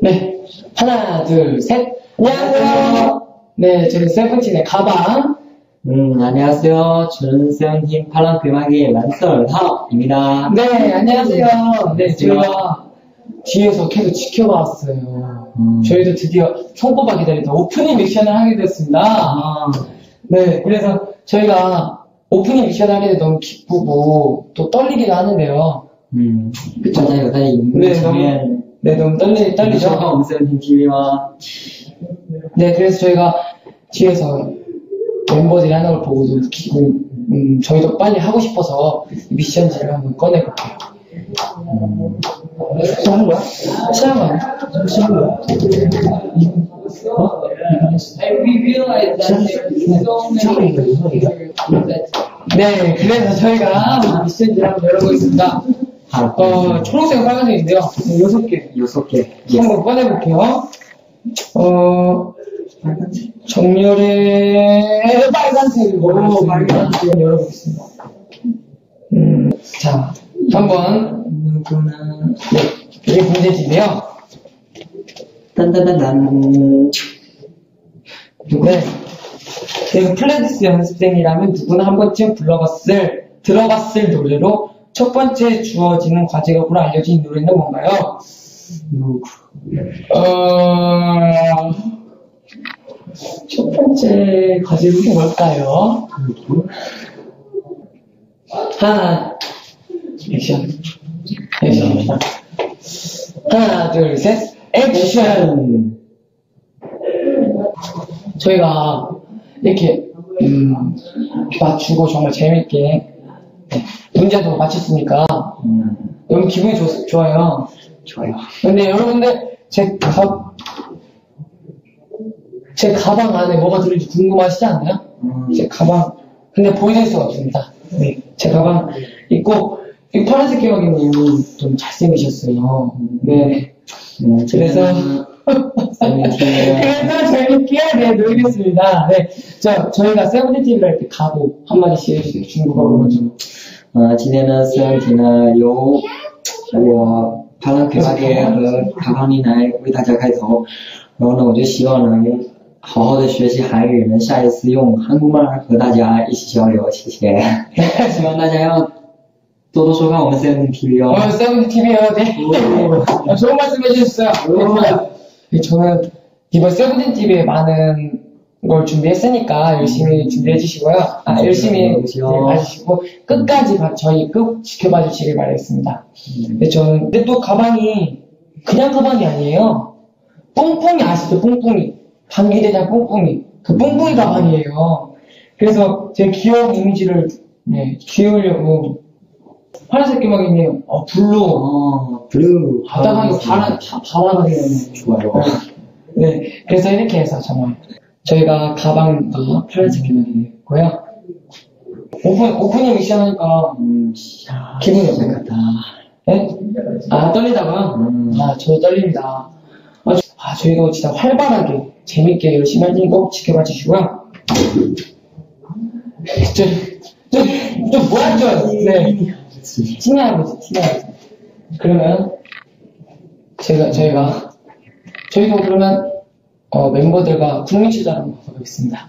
네. 하나, 둘, 셋. 안녕하세요. 네, 저희 세븐틴의 가방. 음, 안녕하세요. 저는 세븐틴 파란 음악의 란설 하입니다. 네, 안녕하세요. 네, 저희가 뒤에서 계속 지켜봤어요. 음. 저희도 드디어 손꼽아 기다리던 오프닝 미션을 하게 됐습니다. 아, 네, 그래서 저희가 오프닝 미션을 하게 돼 너무 기쁘고 또 떨리기도 하는데요. 음. 저자가 딸리는 네, 너무, 네, 네 너무 떨리, 떨리죠. 엄선님 기회와. 네, 그래서 저희가 뒤에서 멤버들이 하는 걸 보고도 느끼고, 음, 저희도 빨리 하고 싶어서 미션지를 한번 꺼내볼게요. 음. 또 하는 거야? 취한 거야? 취한 거야? 어? 네, 그래서 저희가 미션지를 한번 열어보겠습니다. 아, 어, 초록색, 빨간색인데요. 여섯 개. 여섯 개. 한번 꺼내볼게요. 어, 정렬의 빨간색으로 빨간색 열어보겠습니다. 음, 자, 한번 누구나 네, 이게 문제지인데요. 딴딴딴딴 네. 플레디스 연습생이라면 누구나 한 번쯤 불러봤을, 들어봤을 노래로 첫 번째 주어지는 과제곡으로 알려진 노래는 뭔가요? 누구? 어, 첫 번째 과제곡이 뭘까요? 하나, 액션. 액션. 하나, 둘, 셋, 액션! 저희가 이렇게, 음, 맞추고 정말 재밌게, 네, 문제도 맞췄으니까 음, 너무 기분이 좋, 좋아요. 좋아요. 근데 여러분들, 제 가, 제 가방 안에 뭐가 들어있는지 궁금하시지 않나요? 음, 제 가방, 근데 보여줄 수가 없습니다. 네, 제 가방 있고, 이 파란색 기억이님이 좀 잘생기셨어요. 네. 음, 그래서, 그래서 재밌게, 네, 놀겠습니다. 네. 자, 저희가 세븐틴을 할 때 가보 한마디씩 해주세요. 중국어로 먼저. 呃，今天呢，虽然题呢由我帕拉克巴爹和卡康尼来为大家开头，然后呢，我就希望能好好的学习韩语，能下一次用韩国麦和大家一起交流，谢谢。希望大家要多多收看我们 Seven TV 어, 哦。 세븐틴이에요, 네. 아, 좋은 말씀 해주셨어요. 네, 저는 이번 세븐틴 TV에 많은 걸 준비했으니까 열심히 준비해 주시고요. 아, 열심히 네, 봐주시고 끝까지 봐- 저희 끝 지켜봐 주시길 바라겠습니다. 근데 저는 근데 또 가방이 그냥 가방이 아니에요. 뿡뿡이 아시죠? 뿡뿡이 방귀대장 뿡뿡이 그 뿡뿡이 가방이에요. 그래서 제 귀여운 이미지를 네, 키우려고 파란색 기막이님 어 블루 어, 블루. 바다가 이거 바라 바- 바라가게 되네. 좋아요. 네, 그래서 이렇게 해서 정말 저희가 가방과 파란색 기막이고요. 오픈 오프닝 미션 하니까 음, 기분이 어떨까? 네? 아 떨리다고요? 음. 아 저희 떨립니다. 아, 저- 아, 저희도 진짜 활발하게 재밌게 열심히 할 테니까 꼭 지켜봐 주시고요. 좀좀 뭐하죠? 네. 티나는 거지, 티나는 거. 그러면, 제가, 저희가, 저희도 그러면, 어, 멤버들과 국민치자 한번 가보겠습니다.